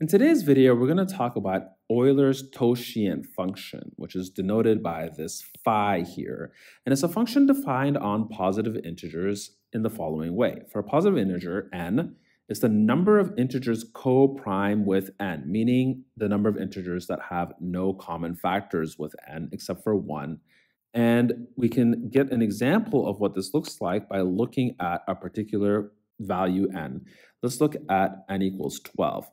In today's video, we're going to talk about Euler's totient function, which is denoted by this phi here. And it's a function defined on positive integers in the following way. For a positive integer, n, is the number of integers co-prime with n, meaning the number of integers that have no common factors with n except for 1. And we can get an example of what this looks like by looking at a particular value n. Let's look at n equals 12.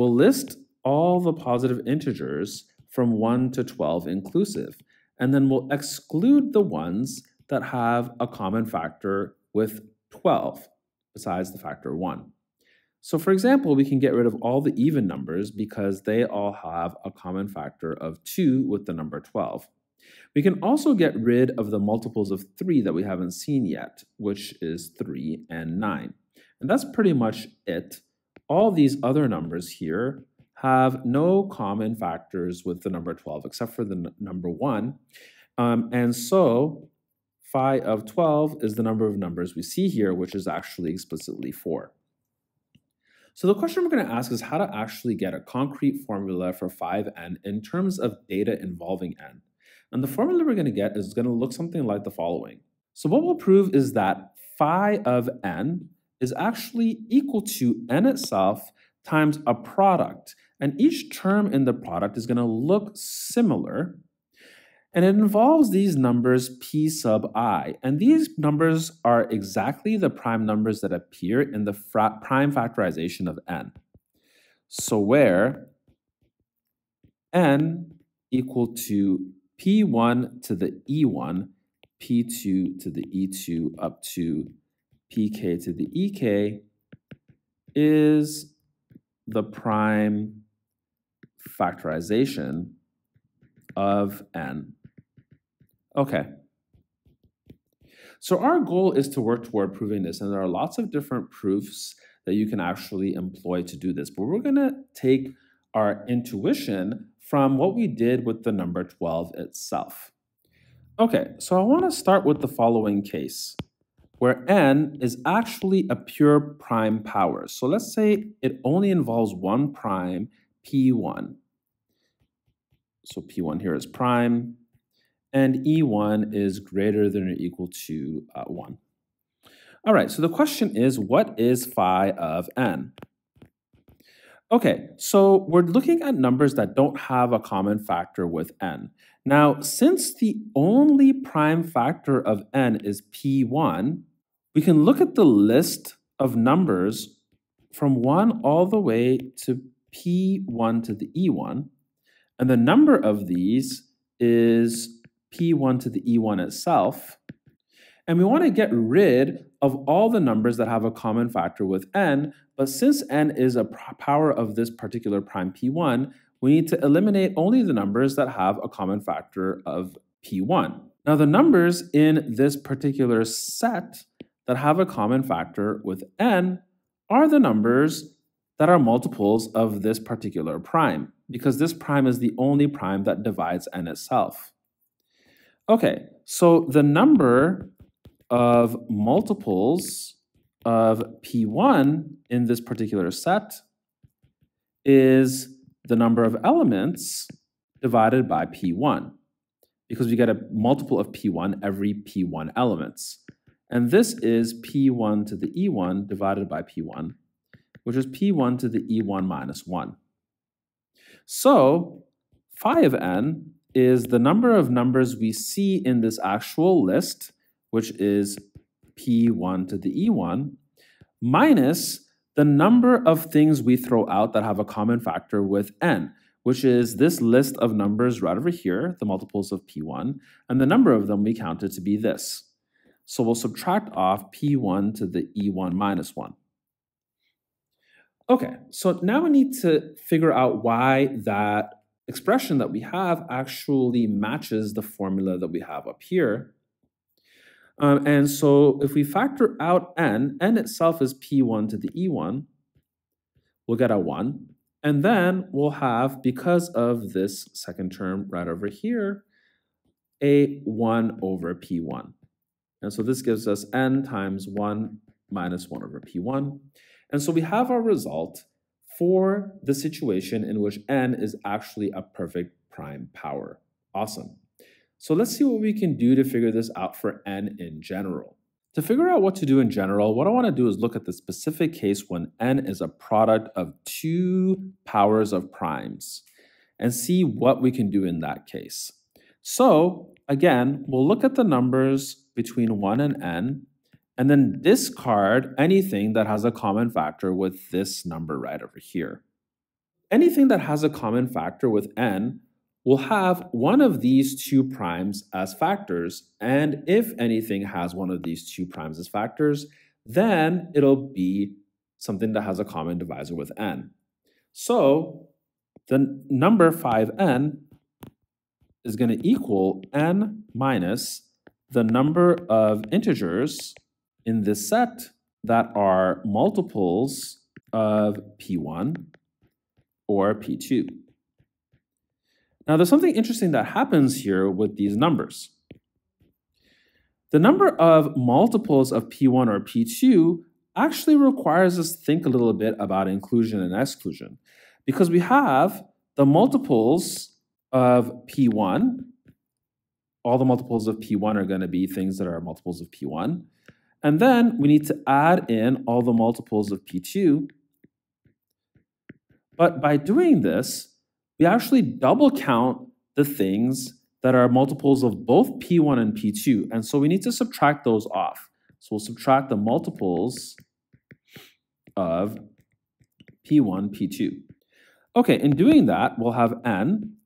We'll list all the positive integers from 1 to 12 inclusive, and then we'll exclude the ones that have a common factor with 12, besides the factor 1. So for example, we can get rid of all the even numbers because they all have a common factor of 2 with the number 12. We can also get rid of the multiples of 3 that we haven't seen yet, which is 3 and 9. And that's pretty much it all these other numbers here have no common factors with the number 12 except for the number 1. Um, and so phi of 12 is the number of numbers we see here, which is actually explicitly 4. So the question we're going to ask is how to actually get a concrete formula for 5n in terms of data involving n. And the formula we're going to get is going to look something like the following. So what we'll prove is that phi of n is actually equal to n itself times a product. And each term in the product is going to look similar. And it involves these numbers p sub i. And these numbers are exactly the prime numbers that appear in the prime factorization of n. So where n equal to p1 to the e1, p2 to the e2 up to pk to the ek is the prime factorization of n. Okay. So our goal is to work toward proving this, and there are lots of different proofs that you can actually employ to do this. But we're going to take our intuition from what we did with the number 12 itself. Okay, so I want to start with the following case where n is actually a pure prime power. So let's say it only involves one prime, p1. So p1 here is prime, and e1 is greater than or equal to uh, 1. All right, so the question is, what is phi of n? Okay, so we're looking at numbers that don't have a common factor with n. Now, since the only prime factor of n is p1, we can look at the list of numbers from 1 all the way to p1 to the e1. And the number of these is p1 to the e1 itself. And we want to get rid of all the numbers that have a common factor with n, but since n is a power of this particular prime p1, we need to eliminate only the numbers that have a common factor of p1. Now the numbers in this particular set that have a common factor with n are the numbers that are multiples of this particular prime, because this prime is the only prime that divides n itself. Okay, so the number of multiples of p1 in this particular set is the number of elements divided by p1, because we get a multiple of p1 every p1 elements. And this is p1 to the e1 divided by p1, which is p1 to the e1 minus 1. So phi of n is the number of numbers we see in this actual list, which is p1 to the e1, minus the number of things we throw out that have a common factor with n, which is this list of numbers right over here, the multiples of p1, and the number of them we counted to be this. So we'll subtract off P1 to the E1 minus 1. Okay, so now we need to figure out why that expression that we have actually matches the formula that we have up here. Um, and so if we factor out n, n itself is p1 to the e1, we'll get a 1. And then we'll have, because of this second term right over here, a 1 over p1. And so this gives us n times 1 minus 1 over p1. And so we have our result, for the situation in which n is actually a perfect prime power. Awesome. So let's see what we can do to figure this out for n in general. To figure out what to do in general, what I want to do is look at the specific case when n is a product of two powers of primes and see what we can do in that case. So again, we'll look at the numbers between 1 and n and then discard anything that has a common factor with this number right over here. Anything that has a common factor with n will have one of these two primes as factors, and if anything has one of these two primes as factors, then it'll be something that has a common divisor with n. So the number 5n is going to equal n minus the number of integers in this set that are multiples of P1 or P2. Now, there's something interesting that happens here with these numbers. The number of multiples of P1 or P2 actually requires us to think a little bit about inclusion and exclusion because we have the multiples of P1. All the multiples of P1 are going to be things that are multiples of P1. And then we need to add in all the multiples of P2. But by doing this, we actually double count the things that are multiples of both P1 and P2. And so we need to subtract those off. So we'll subtract the multiples of P1, P2. Okay, in doing that, we'll have n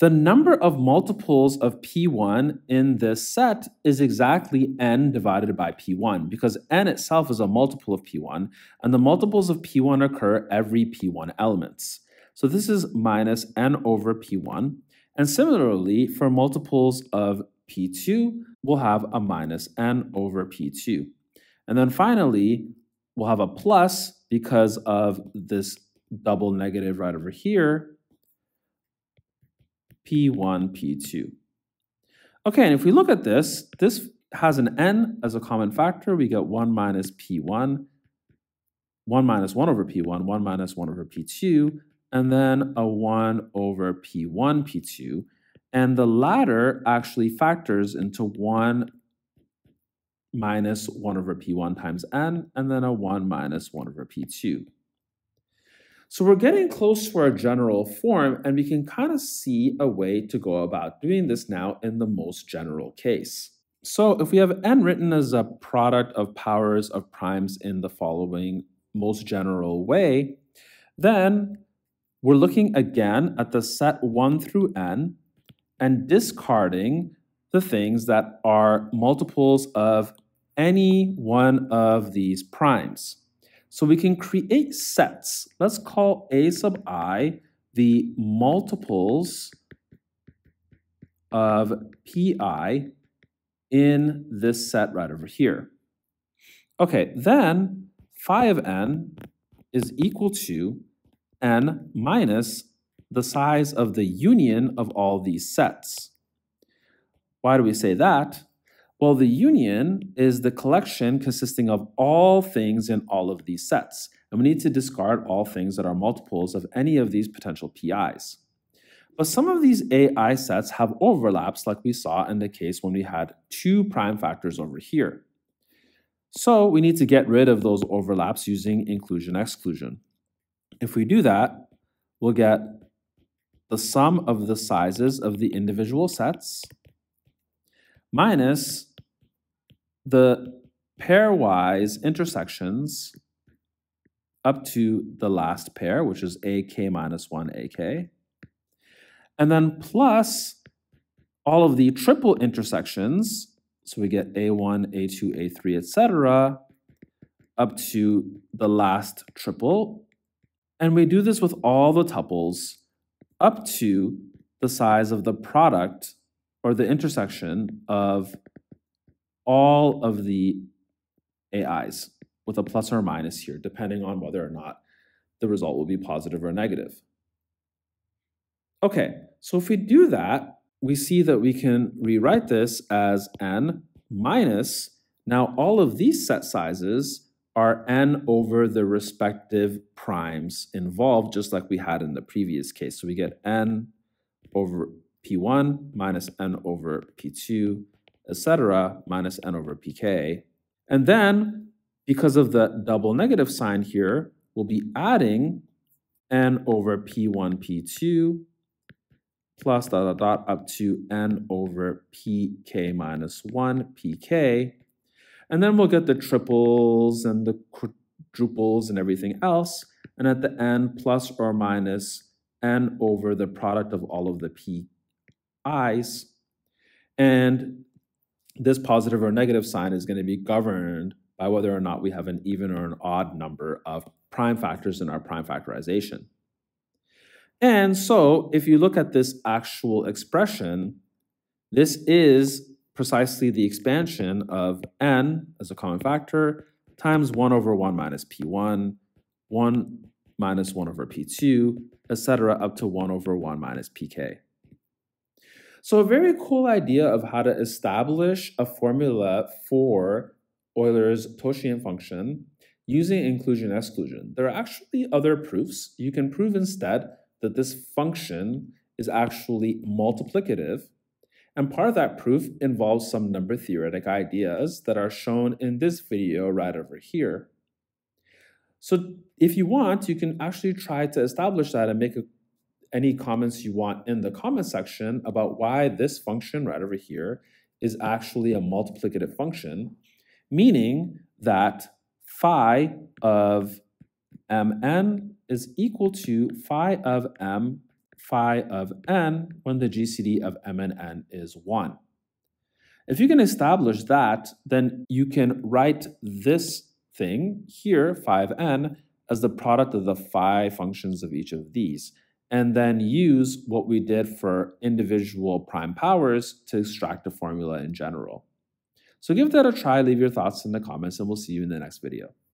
the number of multiples of P1 in this set is exactly n divided by P1 because n itself is a multiple of P1 and the multiples of P1 occur every P1 elements. So this is minus n over P1. And similarly, for multiples of P2, we'll have a minus n over P2. And then finally, we'll have a plus because of this double negative right over here P1, P2. Okay, and if we look at this, this has an n as a common factor. We get 1 minus P1, 1 minus 1 over P1, 1 minus 1 over P2, and then a 1 over P1, P2. And the latter actually factors into 1 minus 1 over P1 times n, and then a 1 minus 1 over P2. So we're getting close to our general form, and we can kind of see a way to go about doing this now in the most general case. So if we have n written as a product of powers of primes in the following most general way, then we're looking again at the set 1 through n and discarding the things that are multiples of any one of these primes. So we can create sets. Let's call A sub i the multiples of pi in this set right over here. Okay, then phi of n is equal to n minus the size of the union of all these sets. Why do we say that? Well, the union is the collection consisting of all things in all of these sets. And we need to discard all things that are multiples of any of these potential PIs. But some of these AI sets have overlaps like we saw in the case when we had two prime factors over here. So we need to get rid of those overlaps using inclusion-exclusion. If we do that, we'll get the sum of the sizes of the individual sets minus the pairwise intersections up to the last pair, which is ak minus 1 ak, and then plus all of the triple intersections, so we get a1, a2, a3, etc., up to the last triple. And we do this with all the tuples up to the size of the product or the intersection of all of the AIs with a plus or minus here, depending on whether or not the result will be positive or negative. Okay, so if we do that, we see that we can rewrite this as n minus, now all of these set sizes are n over the respective primes involved, just like we had in the previous case. So we get n over p1 minus n over p2, etc., minus n over pk. And then, because of the double negative sign here, we'll be adding n over p1, p2, plus dot, dot, dot, up to n over pk minus 1, pk. And then we'll get the triples and the quadruples and everything else. And at the end, plus or minus n over the product of all of the pi's. And this positive or negative sign is going to be governed by whether or not we have an even or an odd number of prime factors in our prime factorization. And so if you look at this actual expression, this is precisely the expansion of n as a common factor times 1 over 1 minus p1, 1 minus 1 over p2, etc., up to 1 over 1 minus pk. So a very cool idea of how to establish a formula for Euler's totient function using inclusion-exclusion. There are actually other proofs. You can prove instead that this function is actually multiplicative and part of that proof involves some number theoretic ideas that are shown in this video right over here. So if you want, you can actually try to establish that and make a, any comments you want in the comment section about why this function right over here is actually a multiplicative function, meaning that phi of mn is equal to phi of m phi of n when the GCD of m and n is 1. If you can establish that, then you can write this thing here, phi of n, as the product of the phi functions of each of these, and then use what we did for individual prime powers to extract a formula in general. So give that a try, leave your thoughts in the comments, and we'll see you in the next video.